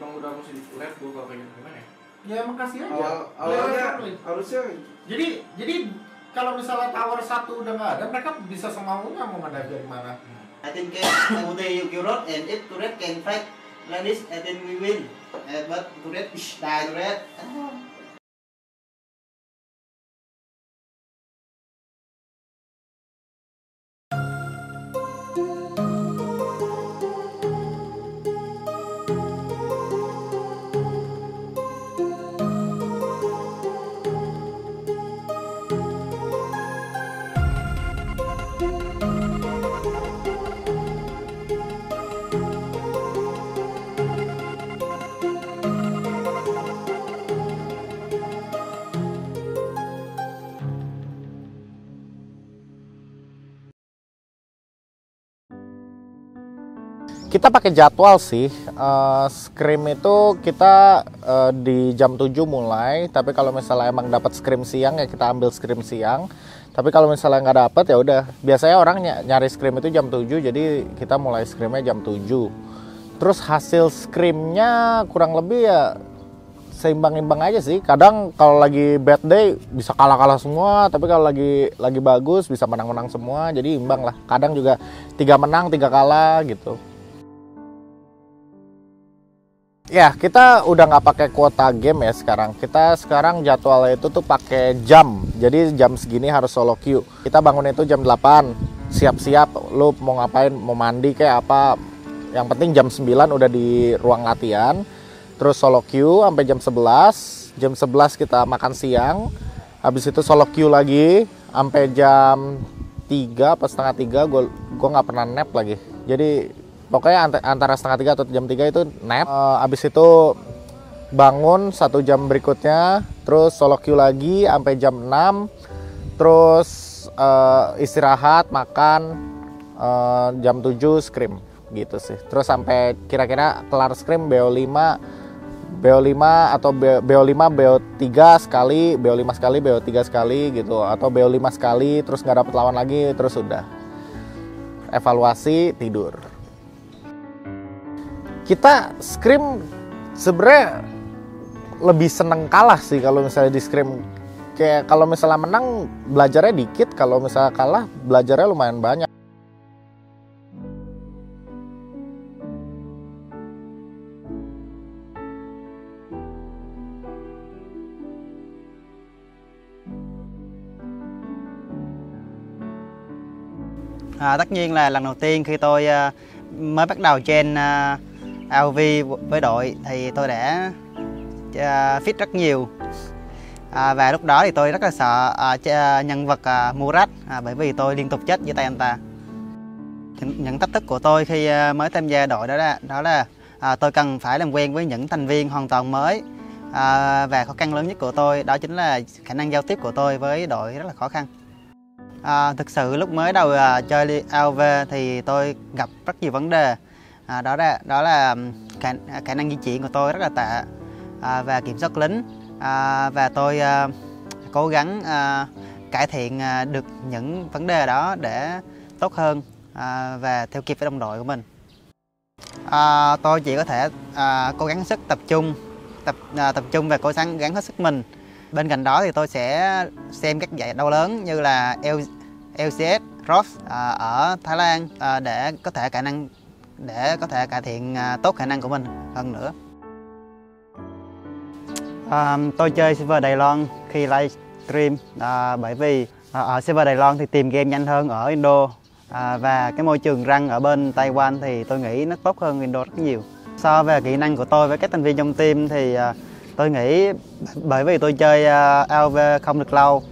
Emang udah mesti lihat gue kalau kayak gitu gimana ya? Ya emang kasih aja. Awal, Ya, awalnya friendly. harusnya Jadi jadi kalau misalnya tower satu udah nggak ada, mereka bisa semaunya mau ngedive dari mana. I think can they you rot and if turret can fight this, I think we win. Uh, but turret, ish, die turret. Ah. Kita pakai jadwal sih. Eh, scrim itu kita eh, di jam 7 mulai, tapi kalau misalnya emang dapat scrim siang ya kita ambil scrim siang. Tapi kalau misalnya nggak dapat ya udah. Biasanya orang ny- nyari scrim itu jam 7, jadi kita mulai scrimnya jam 7. Terus hasil scrimnya kurang lebih ya seimbang-imbang aja sih. Kadang kalau lagi bad day bisa kalah-kalah semua, tapi kalau lagi lagi bagus bisa menang-menang semua. Jadi imbang lah. Kadang juga tiga menang, tiga kalah gitu. Ya, kita udah nggak pakai kuota game ya sekarang. Kita sekarang jadwalnya itu tuh pakai jam. Jadi jam segini harus solo queue. Kita bangun itu jam 8. Siap-siap lu mau ngapain, mau mandi kayak apa. Yang penting jam 9 udah di ruang latihan. Terus solo queue sampai jam 11. Jam 11 kita makan siang. Habis itu solo queue lagi sampai jam 3 pas setengah 3 gue gue nggak pernah nap lagi. Jadi pokoknya ant- antara setengah tiga atau jam 3 itu nap. Eh, abis itu bangun satu jam berikutnya terus solo queue lagi sampai jam 6 terus eh, istirahat makan eh, jam 7 scrim gitu sih. Terus sampai kira-kira kelar scrim BO5 BO5 atau B- BO5 BO3 sekali BO5 sekali BO3 sekali gitu. Atau BO5 sekali terus nggak dapet lawan lagi terus udah. Evaluasi tidur kita scrim sebenarnya lebih seneng kalah sih kalau misalnya di scrim. Kayak kalau misalnya menang belajarnya dikit. Kalau misalnya kalah belajarnya lumayan banyak. À, tất nhiên là lần đầu tiên khi tôi à, mới bắt đầu trên à, AOV với đội thì tôi đã à, fit rất nhiều. À, và lúc đó thì tôi rất là sợ à, nhân vật à, Murat à, bởi vì tôi liên tục chết dưới tay anh ta. Những, những thách thức của tôi khi à, mới tham gia đội đó là đó là à, tôi cần phải làm quen với những thành viên hoàn toàn mới. À, và khó khăn lớn nhất của tôi đó chính là khả năng giao tiếp của tôi với đội rất là khó khăn. À, thực sự lúc mới đầu à, chơi AOV thì tôi gặp rất nhiều vấn đề à, đó là đó là khả, khả năng di chuyển của tôi rất là tệ. À, và kiểm soát lính. À, và tôi à, cố gắng à, cải thiện à, được những vấn đề đó để tốt hơn à, và theo kịp với đồng đội của mình. À, tôi chỉ có thể à, cố gắng sức tập trung tập à, tập trung và cố gắng gắng hết sức mình. Bên cạnh đó thì tôi sẽ xem các giải đấu lớn như là L- LCS, ROS à, ở Thái Lan à, để có thể khả năng để có thể cải thiện à, tốt khả năng của mình hơn nữa. À, tôi chơi server Đài Loan khi livestream à, bởi vì à, ở server Đài Loan thì tìm game nhanh hơn ở Indo à, và cái môi trường răng ở bên Taiwan thì tôi nghĩ nó tốt hơn Indo rất nhiều. So về kỹ năng của tôi với các thành viên trong team thì à, tôi nghĩ bởi vì tôi chơi à, AOV không được lâu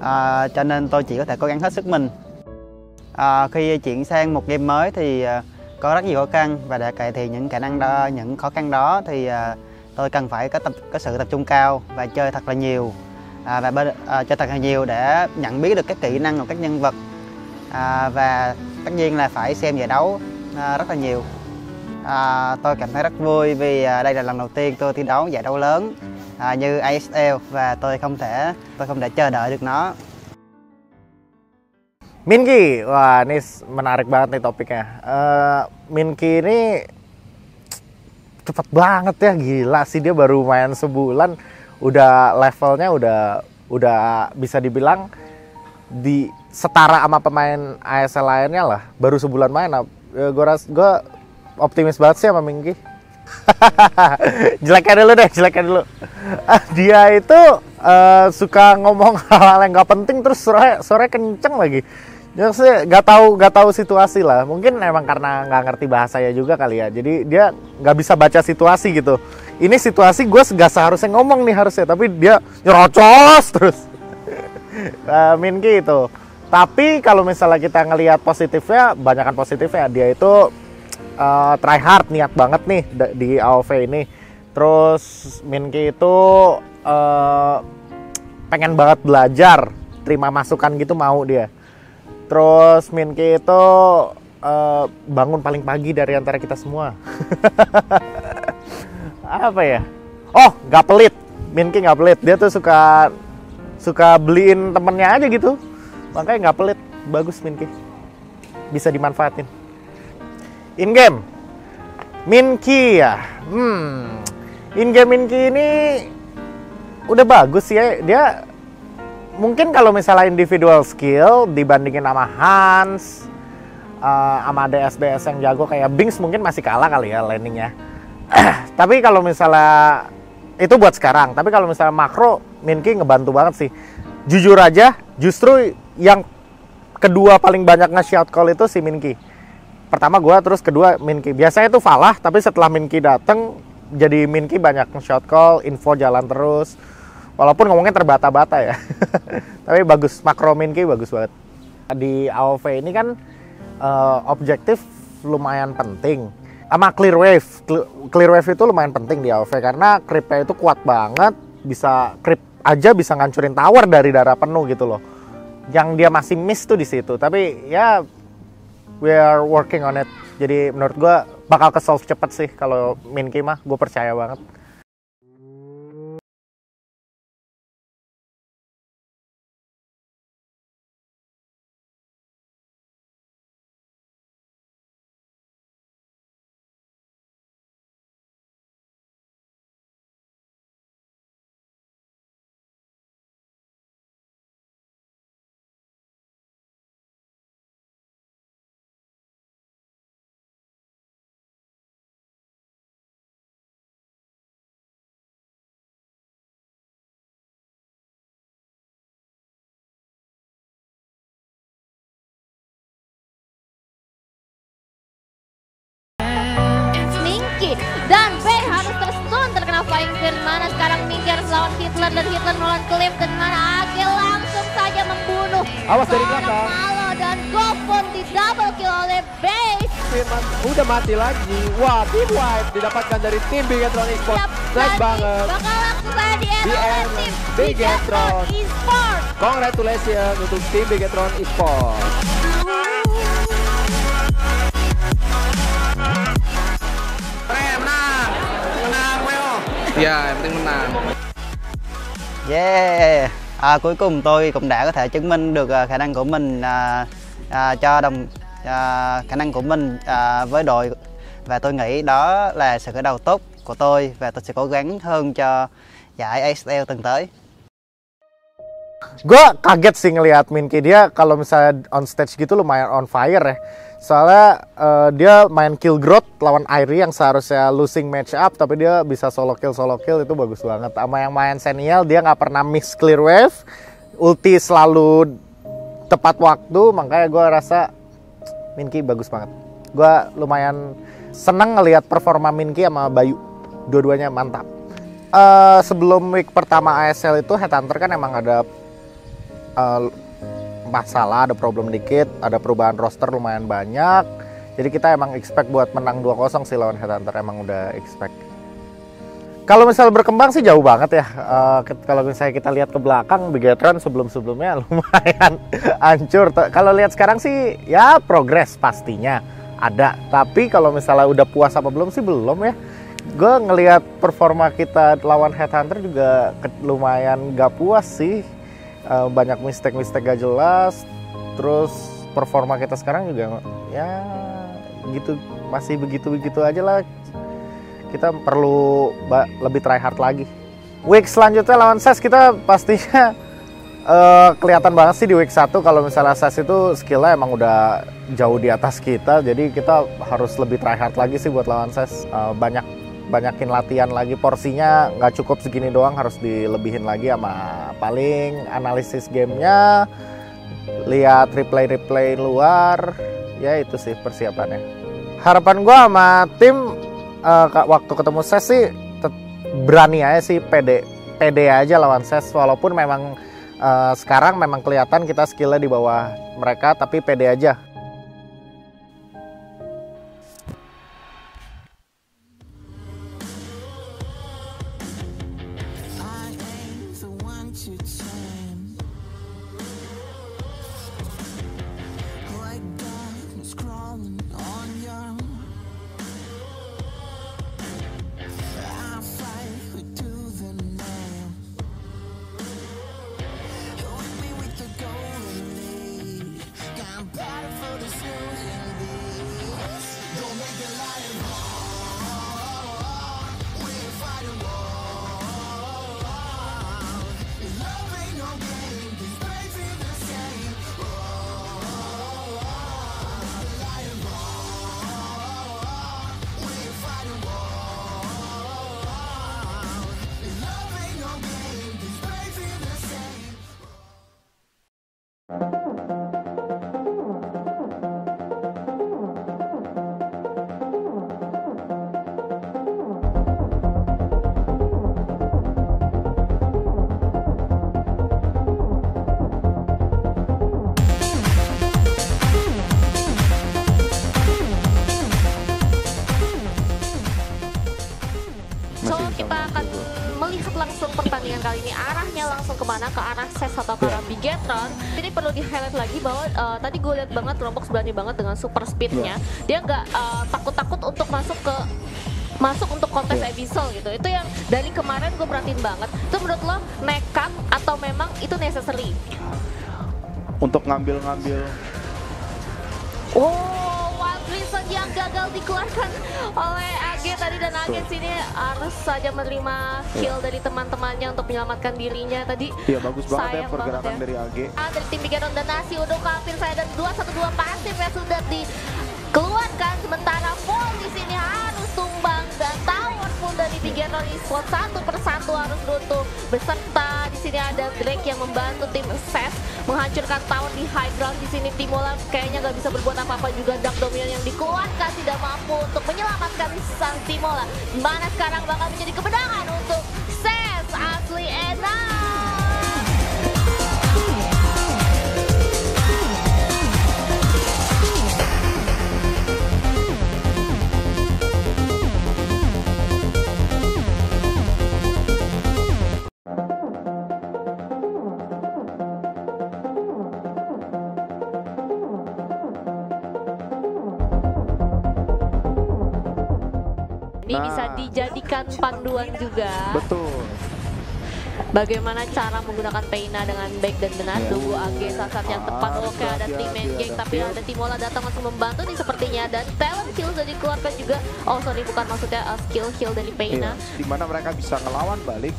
à, cho nên tôi chỉ có thể cố gắng hết sức mình à, khi chuyển sang một game mới thì à, có rất nhiều khó khăn và để cải thiện những khả năng đó những khó khăn đó thì à, tôi cần phải có tập có sự tập trung cao và chơi thật là nhiều. À, và bên à, chơi thật là nhiều để nhận biết được các kỹ năng của các nhân vật à, và tất nhiên là phải xem giải đấu à, rất là nhiều. À, tôi cảm thấy rất vui vì à, đây là lần đầu tiên tôi thi đấu giải đấu lớn à, như ASL và tôi không thể tôi không thể chờ đợi được nó. Minki, wah ini menarik banget nih topiknya. Eh, Minki ini cepet banget ya gila sih dia baru main sebulan udah levelnya udah udah bisa dibilang di setara sama pemain ASL lainnya lah baru sebulan main. Gue ras gue optimis banget sih sama Minggi jeleknya dulu deh jeleknya dulu. Ah, dia itu eh, suka ngomong hal-hal yang nggak penting terus sore sore kenceng lagi ya sih nggak tahu nggak tahu situasi lah mungkin emang karena nggak ngerti bahasanya juga kali ya jadi dia nggak bisa baca situasi gitu ini situasi gue nggak seharusnya ngomong nih harusnya tapi dia nyerocos terus uh, Minki itu. Tapi kalau misalnya kita ngelihat positifnya, banyakkan positifnya. Dia itu uh, try hard, niat banget nih di AOV ini. Terus Minki itu uh, pengen banget belajar, terima masukan gitu mau dia. Terus Minki itu uh, bangun paling pagi dari antara kita semua. Apa ya? Oh, nggak pelit. Minki nggak pelit. Dia tuh suka suka beliin temennya aja gitu makanya nggak pelit bagus Minki bisa dimanfaatin in game Minki ya hmm in game Minki ini udah bagus ya dia mungkin kalau misalnya individual skill dibandingin sama Hans eh, sama DS-DS yang jago kayak Binks mungkin masih kalah kali ya landingnya. Tapi kalau misalnya itu buat sekarang. Tapi kalau misalnya makro Minki ngebantu banget sih. Jujur aja justru yang kedua paling banyak nge-shout call itu si Minki pertama gua terus kedua Minki biasanya itu Falah tapi setelah Minki dateng jadi Minki banyak nge-shout call info jalan terus walaupun ngomongnya terbata-bata ya. Tapi bagus makro Minki bagus banget. Di AOV ini kan eh, objektif lumayan penting. Sama clear wave. Cle- clear wave itu lumayan penting di AOV karena creepnya itu kuat banget bisa creep aja bisa ngancurin tower dari darah penuh gitu loh. Yang dia masih miss tuh di situ tapi ya we are working on it. Jadi menurut gua bakal ke solve cepet sih kalau Minki mah gue percaya banget dan B harus terstun terkena Flying Fear mana sekarang Minky harus lawan Hitler dan Hitler melawan Cliff dan mana Agil langsung saja membunuh Awas dari belakang. Malo dan Gofon di double kill oleh B Firman udah mati lagi. Wah, team wipe didapatkan dari tim Bigatron Esports. Lagi. banget. bakal langsung saja di end, tim. Bigatron Esports Congratulations untuk tim Bigatron Esports. Dạ, em tin menang. Yeah. À, cuối cùng tôi cũng đã có thể chứng minh được à, khả năng của mình à, à, cho đồng à, khả năng của mình à, với đội và tôi nghĩ đó là sự khởi đầu tốt của tôi và tôi sẽ cố gắng hơn cho giải ASL tuần tới. gue kaget sih ngelihat Minky dia kalau misalnya on stage gitu lumayan on fire ya soalnya eh, dia main kill growth lawan Airi yang seharusnya losing match up tapi dia bisa solo kill solo kill itu bagus banget. Sama yang main Seniel dia nggak pernah miss clear wave. Ulti selalu tepat waktu makanya gue rasa Minky bagus banget. Gue lumayan seneng ngelihat performa Minky sama Bayu. Dua-duanya mantap. Eh, sebelum week pertama ASL itu Headhunter kan emang ada eh, masalah, ada problem dikit, ada perubahan roster lumayan banyak. Jadi kita emang expect buat menang 2-0 sih lawan Headhunter emang udah expect. Kalau misal berkembang sih jauh banget ya. Ke- kalau misalnya kita lihat ke belakang, Bigatron sebelum-sebelumnya lumayan hancur. Kalau lihat sekarang sih ya progres pastinya ada. Tapi kalau misalnya udah puas apa belum sih belum ya. Gue ngelihat performa kita lawan Headhunter juga lumayan gak puas sih. Eh, banyak mistake-mistake gak jelas. Terus performa kita sekarang juga ya gitu masih begitu-begitu aja lah kita perlu lebih try hard lagi. Week selanjutnya lawan SES kita pastinya eh, kelihatan banget sih di week 1 kalau misalnya SES itu skillnya emang udah jauh di atas kita jadi kita harus lebih try hard lagi sih buat lawan SES Eh, banyak banyakin latihan lagi. Porsinya nggak cukup segini doang harus dilebihin lagi sama paling analisis gamenya lihat replay-replay luar ya itu sih persiapannya. Harapan gua sama tim ka- waktu ketemu SES sih berani aja sih pede pede aja lawan SES. Walaupun memang eh, sekarang memang kelihatan kita skillnya di bawah mereka tapi pede aja ke mana ke arah SES atau ke arah Bigetron. Ini perlu di highlight lagi bahwa eh, tadi gue lihat banget Rombox berani banget dengan super speednya. Dia nggak eh, takut-takut untuk masuk ke masuk untuk kontes Abyssal gitu. Itu yang dari kemarin gue perhatiin banget. Itu menurut lo nekat atau memang itu necessary? Untuk ngambil-ngambil Oh, Yang gagal dikeluarkan oleh AG tadi dan AG sini harus saja menerima kill dari teman-temannya untuk menyelamatkan dirinya tadi. ya bagus banget ya pergerakan banget ya. dari AG. Ah, dari tim Bigeron dan Nasi udah hampir saya dan 212 pasif ya sudah dikeluarkan sementara Paul di sini harus tumbang dan tower pun dari Bigeron Esports satu persatu harus runtuh beserta di sini ada Drake yang membantu tim SES menghancurkan tower di high ground di sini. Timola kayaknya nggak bisa berbuat apa-apa juga. Dark Dominion yang dikeluarkan tidak mampu untuk menyelamatkan sang Timola mana sekarang bakal menjadi kemenangan untuk SES asli enak Ini Nah. bisa dijadikan panduan juga Betul. bagaimana cara menggunakan Peina dengan baik dan benar. Iya. Tunggu AG saat yang tepat. Harus Oke ada tim main geng tapi ada Timola datang langsung membantu nih sepertinya dan talent kill sudah dikeluarkan juga. Oh sorry bukan maksudnya uh, skill kill dari Peina. Iya, di mana mereka bisa ngelawan balik.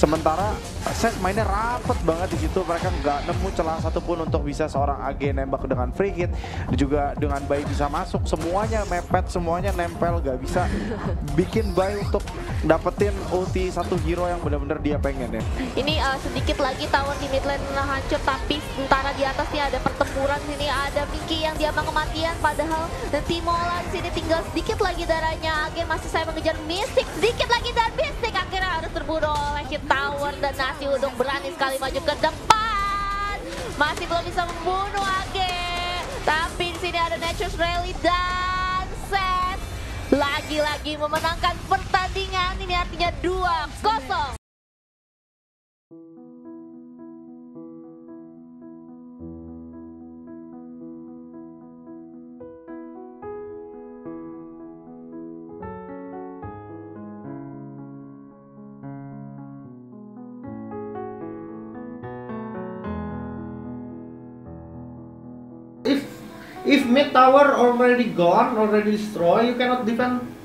Sementara set mainnya rapet banget di situ. Mereka nggak nemu celah satupun untuk bisa seorang AG nembak dengan free hit. Juga dengan baik bisa masuk. Semuanya mepet, semuanya nempel. Gak bisa bikin buy untuk dapetin ulti satu hero yang benar-benar dia pengen ya. Ini uh, sedikit lagi tower di mid lane hancur tapi sementara di atasnya ada pertempuran. Sini ada Miki yang diambang kematian padahal Timola di sini tinggal sedikit lagi darahnya. Agen masih saya mengejar Mystic sedikit lagi dan Mystic akhirnya harus terbunuh oleh hit tower dan Nasi Uduk berani sekali maju ke depan. Masih belum bisa membunuh Agen tapi di sini ada Nature's Rally dan Set lagi-lagi memenangkan pertandingan ini artinya 2-0 If if mid tower already gone, already destroyed, you cannot defend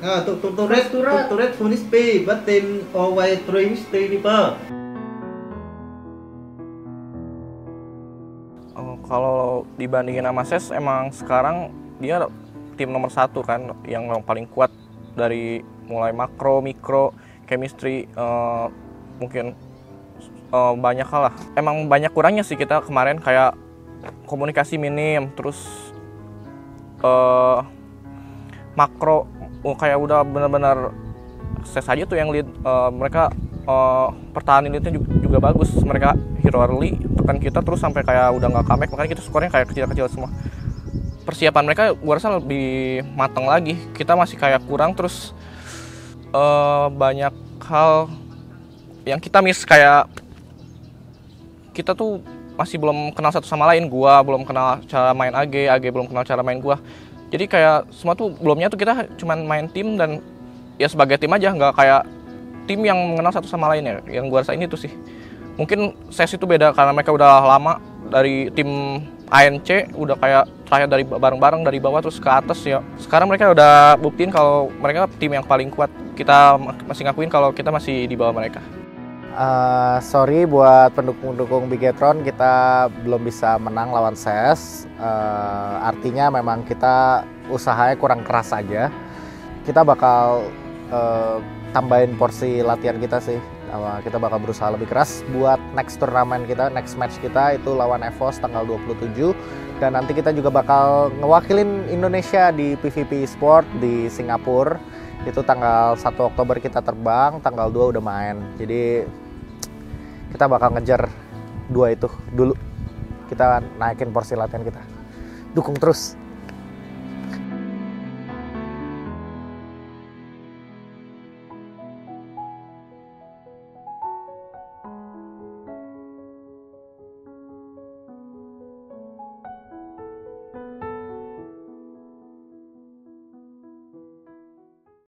Tôi tôi red tôi red tôi red Phoenix P bắt tên Huawei Train Reaper. Oh, kalau dibandingin sama SES emang sekarang dia tim nomor satu kan yang paling kuat dari mulai makro, mikro, chemistry eh, mungkin eh, banyak hal lah. Emang banyak kurangnya sih kita kemarin kayak komunikasi minim, terus eh, makro oh, kayak udah benar-benar ses aja tuh yang lead. Eh, mereka eh, pertahanan leadnya juga, juga bagus. Mereka hero early tekan kita terus sampai kayak udah nggak comeback. Makanya kita skornya kayak kecil-kecil semua. Persiapan mereka gua rasa lebih matang lagi. Kita masih kayak kurang terus eh, banyak hal yang kita miss. Kayak kita tuh masih belum kenal satu sama lain. Gua belum kenal cara main AG AG belum kenal cara main gua jadi kayak semua tuh belumnya tuh kita cuman main tim dan ya sebagai tim aja nggak kayak tim yang mengenal satu sama lain ya. Yang gua rasain itu sih. Mungkin sesi itu beda karena mereka udah lama dari tim ANC udah kayak terakhir dari bareng-bareng dari bawah terus ke atas ya. Sekarang mereka udah buktiin kalau mereka tim yang paling kuat. Kita masih ngakuin kalau kita masih di bawah mereka Eh, sorry buat pendukung-pendukung Bigetron kita belum bisa menang lawan SES. Eh, artinya memang kita usahanya kurang keras aja. Kita bakal eh, tambahin porsi latihan kita sih. Eh, kita bakal berusaha lebih keras buat next turnamen kita, next match kita itu lawan EVOS tanggal 27 dan nanti kita juga bakal ngewakilin Indonesia di PVP Sport di Singapura itu tanggal 1 Oktober kita terbang, tanggal 2 udah main. Jadi kita bakal ngejar dua itu dulu. Kita naikin porsi latihan kita. Dukung terus.